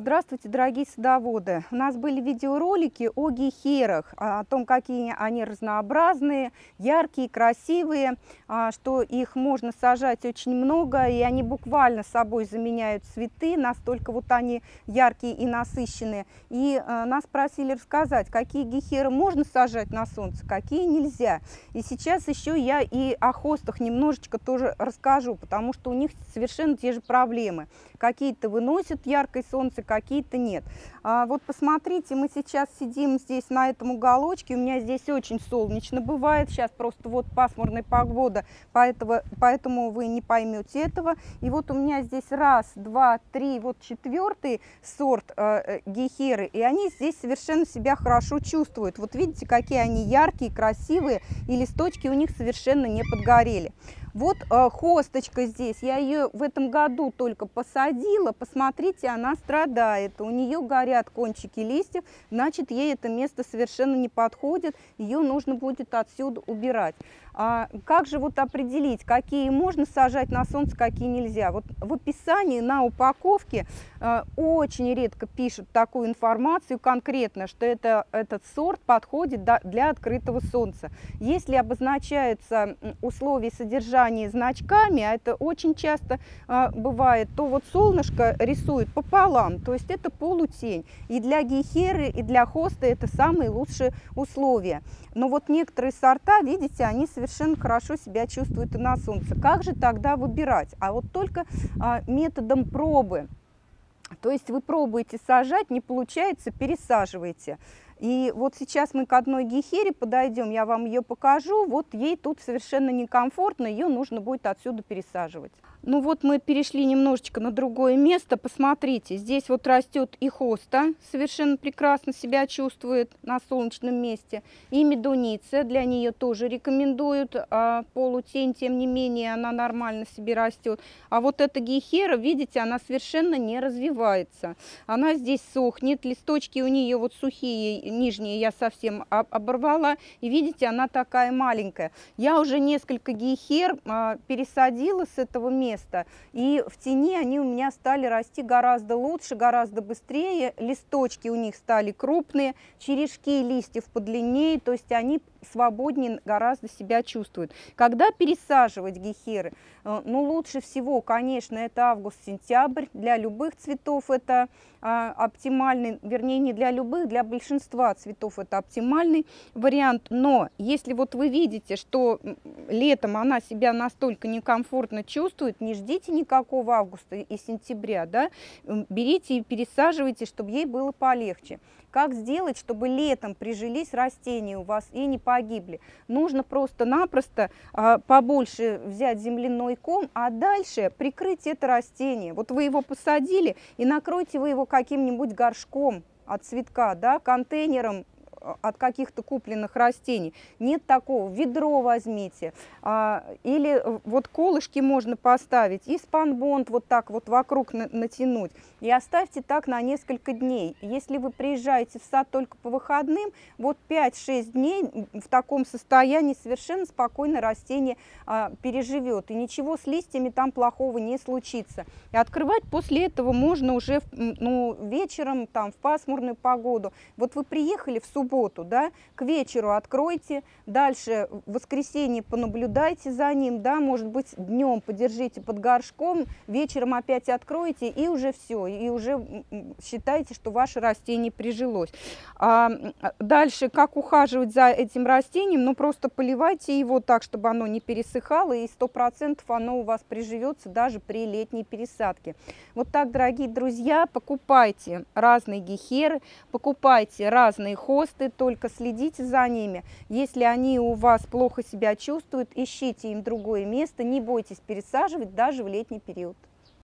Здравствуйте, дорогие садоводы! У нас были видеоролики о гехерах, о том, какие они разнообразные, яркие, красивые, а, что их можно сажать очень много, и они буквально собой заменяют цветы, настолько вот они яркие и насыщенные. И а, нас просили рассказать, какие гехеры можно сажать на солнце, какие нельзя. И сейчас еще я и о хостах немножечко тоже расскажу, потому что у них совершенно те же проблемы. Какие-то выносят яркое солнце, какие-то нет. А, вот посмотрите, мы сейчас сидим здесь на этом уголочке, у меня здесь очень солнечно бывает, сейчас просто вот пасмурная погода, поэтому, поэтому вы не поймете этого. И вот у меня здесь раз, два, три, вот четвертый сорт э, гехеры, и они здесь совершенно себя хорошо чувствуют. Вот видите, какие они яркие, красивые, и листочки у них совершенно не подгорели. Вот э, хосточка здесь, я ее в этом году только посадила, посмотрите, она страдает, у нее горят кончики листьев, значит ей это место совершенно не подходит, ее нужно будет отсюда убирать. А как же вот определить, какие можно сажать на солнце, какие нельзя? Вот в описании на упаковке э, очень редко пишут такую информацию конкретно, что это, этот сорт подходит для открытого солнца. Если обозначаются условия содержания значками, а это очень часто э, бывает, то вот солнышко рисует пополам, то есть это полутень. И для гейхеры, и для хоста это самые лучшие условия. Но вот некоторые сорта, видите, они совершенно хорошо себя чувствуют и на солнце. Как же тогда выбирать? А вот только а, методом пробы. То есть вы пробуете сажать, не получается, пересаживаете. И вот сейчас мы к одной гехере подойдем, я вам ее покажу. Вот ей тут совершенно некомфортно, ее нужно будет отсюда пересаживать. Ну вот мы перешли немножечко на другое место. Посмотрите, здесь вот растет и хоста, совершенно прекрасно себя чувствует на солнечном месте. И медуница, для нее тоже рекомендуют а, полутень, тем не менее она нормально себе растет. А вот эта гейхера, видите, она совершенно не развивается. Она здесь сохнет, листочки у нее вот сухие, нижние я совсем оборвала. И видите, она такая маленькая. Я уже несколько гейхер а, пересадила с этого места место. И в тени они у меня стали расти гораздо лучше, гораздо быстрее. Листочки у них стали крупные, черешки листьев подлиннее, то есть они свободнее гораздо себя чувствуют. Когда пересаживать гехеры? Э, ну, лучше всего, конечно, это август-сентябрь. Для любых цветов это а, оптимальный, вернее, не для любых, для большинства цветов это оптимальный вариант. Но если вот вы видите, что летом она себя настолько некомфортно чувствует, не ждите никакого августа и сентября, да, берите и пересаживайте, чтобы ей было полегче. Как сделать, чтобы летом прижились растения у вас и не погибли? Нужно просто-напросто а, побольше взять земляной ком, а дальше прикрыть это растение. Вот вы его посадили и накройте вы его каким-нибудь горшком от цветка, да, контейнером от каких-то купленных растений. Нет такого. Ведро возьмите. А, или э, вот колышки можно поставить и спанбонд вот так вот вокруг на, натянуть. И оставьте так на несколько дней. Если вы приезжаете в сад только по выходным, вот 5-6 дней в таком состоянии совершенно спокойно растение а, переживет. И ничего с листьями там плохого не случится. И открывать после этого можно уже ну, вечером, там, в пасмурную погоду. Вот вы приехали в субботу, субботу, да, к вечеру откройте, дальше в воскресенье понаблюдайте за ним, да, может быть, днем подержите под горшком, вечером опять откройте, и уже все, и уже считайте, что ваше растение прижилось. А дальше, как ухаживать за этим растением, ну, просто поливайте его так, чтобы оно не пересыхало, и 100% оно у вас приживется даже при летней пересадке. Вот так, дорогие друзья, покупайте разные гехеры, покупайте разные хосты, тесты, только следите за ними. Если они у вас плохо себя чувствуют, ищите им другое место, не бойтесь пересаживать даже в летний период.